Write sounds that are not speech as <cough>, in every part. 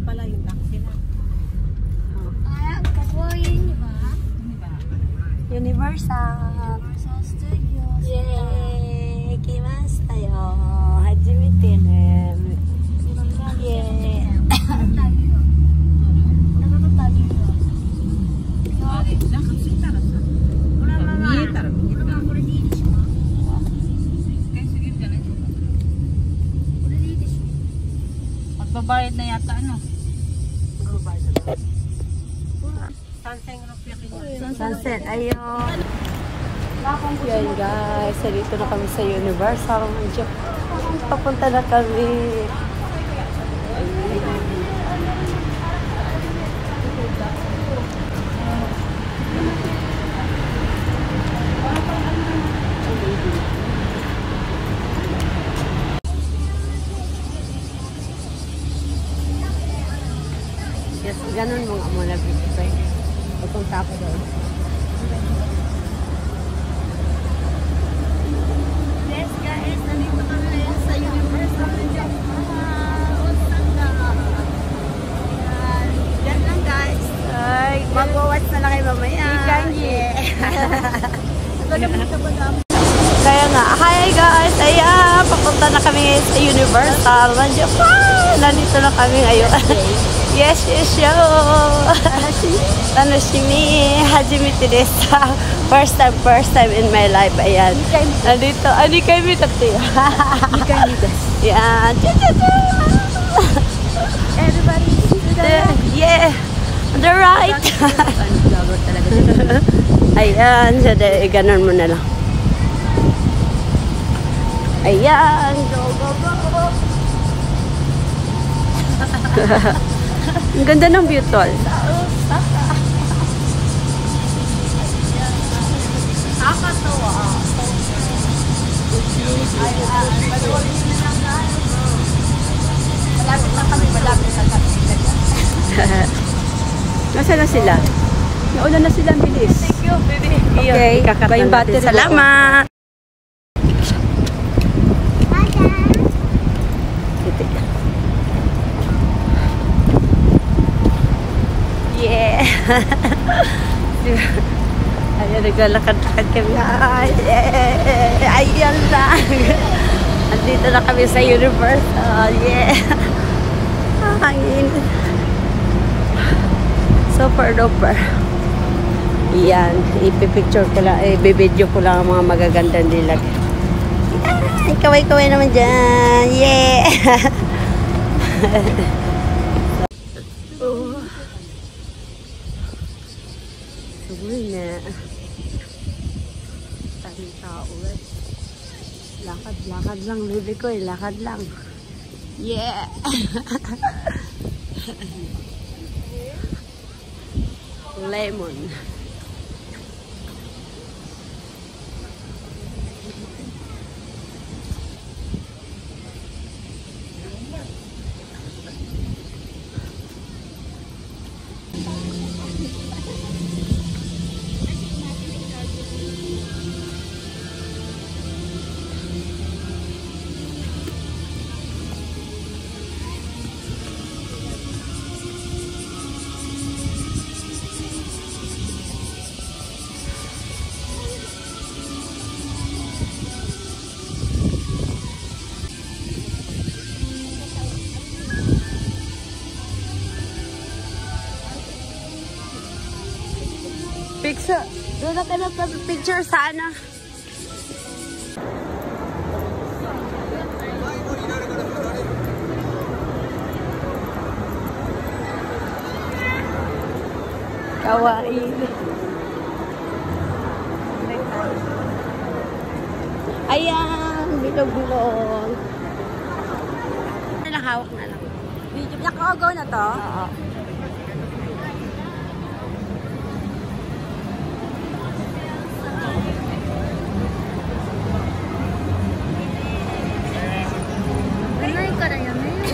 lang pala yung taxi na. Ah, kakuyin niyo ba? Universal. Universal Studios. イエーイ来ましたよ初めてね Magbabayad na yata ano. Sunset, ayun. Yan guys, dito na kami sa Universal. Medyo papunta na kami. Papunta na kami ngayon sa Universal ng Japan! Nandito na kami ngayon. <laughs> yes, yes, yo! <laughs> Tanoshimi! Hajimite desu. First time, first time in my life. Ayan. Nandito, ani kami dati. Yan. Everybody, Yeah! On the right! <laughs> Ayan, so de, ganun mo na lang. Ayan, go, go, go, go. <laughs> Ang ganda ng view, tol. malapit na kami, malapit na kami. Nasaan na sila? Nauna na sila, bilis. Thank you, baby. Okay, kakata yung battery mo. Salamat! Ito. Yeah! <laughs> Ayan, naglalakad-lakad kami. Ay, eh, ayan lang. <laughs> Andito na kami sa Universal. Yeah! <laughs> Hangin. Super duper. Yan, ipipicture ko lang, i-video ko lang ang mga magagandang dilag. Ay, kaway-kaway naman dyan. Yeah! Na. Daming tao eh. Lakad, lakad lang, baby ko eh. Lakad lang. Yeah! <laughs> Lemon. Doon na tayo magpa-picture sana. Kawaii. Ayan, bilog-bilog. Ano lang, hawak na lang. Video, naka-go na to? Oo.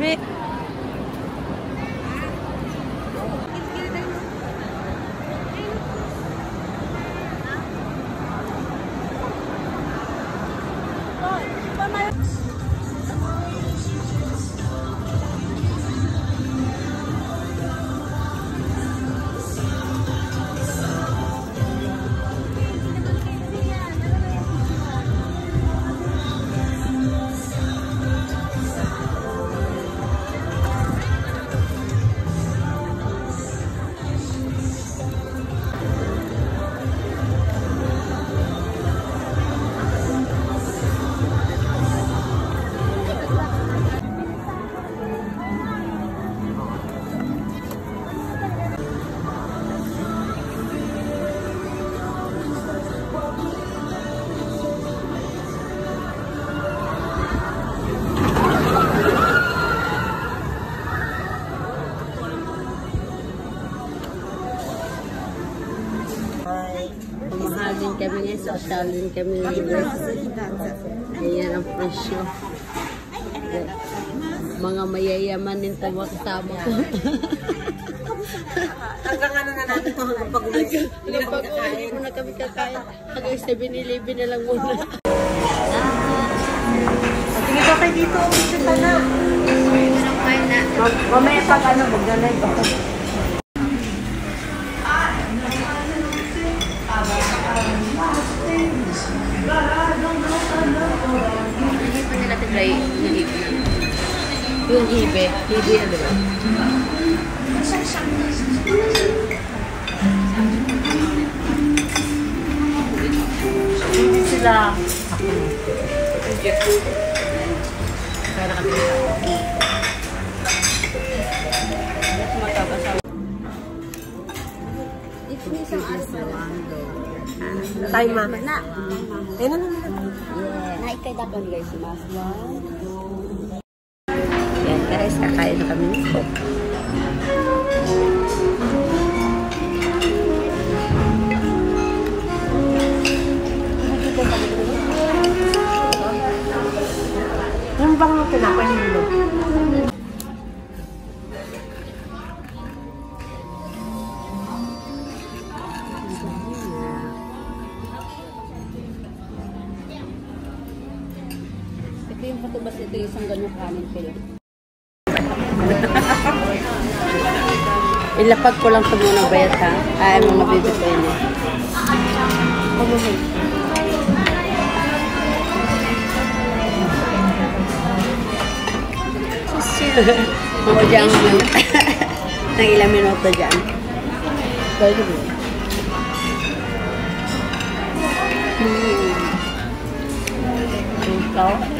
Be. Social din kami. Ayan ang presyo. Mga mayayaman din tayo kasama ko. Hanggang ano na natin kung pag-uwi. Pag-uwi mo na kami kakain. Hanggang 7-Eleven na lang muna. Sige ka kayo dito. Gusto ka na. Mamaya pag ano, mag-live ako. Pa nila try yung hibe. Hibe ano ba? Hindi sila. Kaya nakabili ako. Time ma. Na. Ayun na na. Yeah. Naikay dapat guys. Mas two. Yan guys, kakain na kami nito. Yung bang tinapay nilo? Kilo. Ilapag ko lang ito muna bayat ha. Ay, mga bibig ko yun. Ako dyan. <laughs> Nang ilang minuto dyan. Pwede mo. Hmm. Ikaw?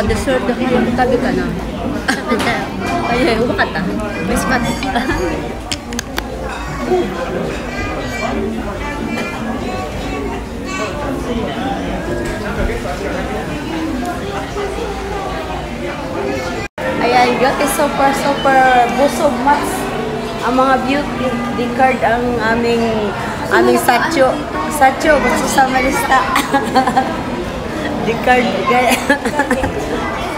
madasa kay ka. Mo to sa kana tabiro. Dahil tayo mo na na niyo. Kuna kino. Gora. Ayaw ko kayo. Yung pa-dessert, ayaw ko tabi ka na. Ayaw ko kata. Miss pa Ayan, beauty super super busog mas ang mga beauty card ang aming aming satcho. Satcho, gusto sa malista. <laughs> the card. <laughs>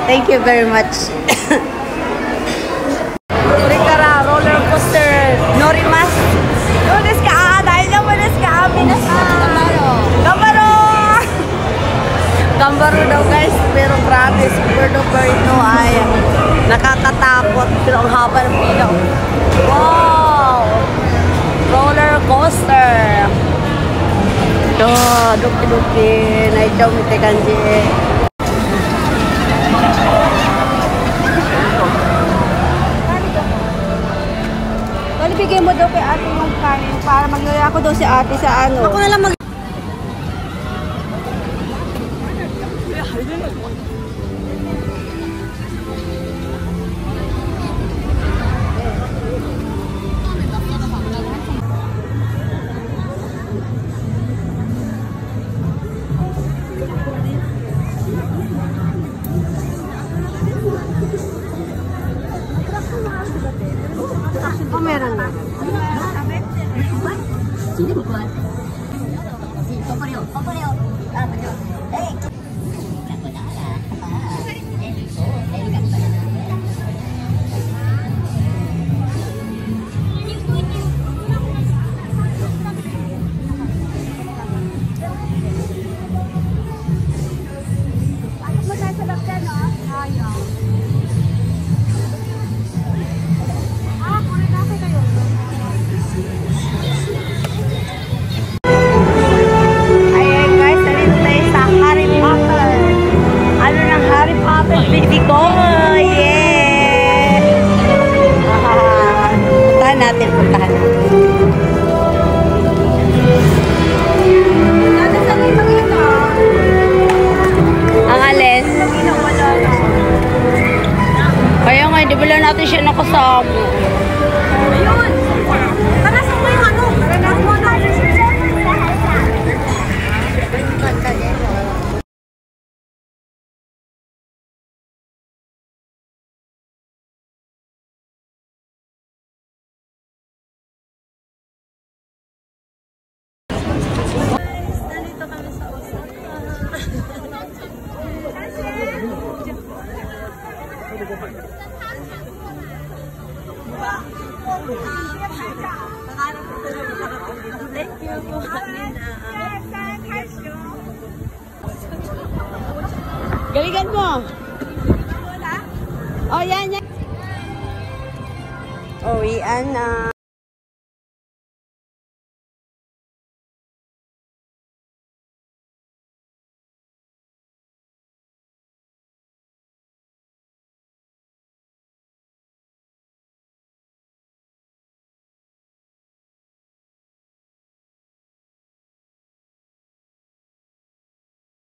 Thank you very much. <laughs> Rikara roller coaster Norimas. No desu ka? Dahil naman desu ka? Minasan. Gambaro. <laughs> Gambaro daw guys, pero grabe, super duper ito ay nakakatakot. Pero ang haba ng pila. Wow! Roller coaster. とドキドキ泣いちゃうみたい感じ eh. ibigay mo daw kay ate mong kanin para maglala ako daw si ate sa ano. Ako na lang mag... 看到了นี่ผ Uwian na.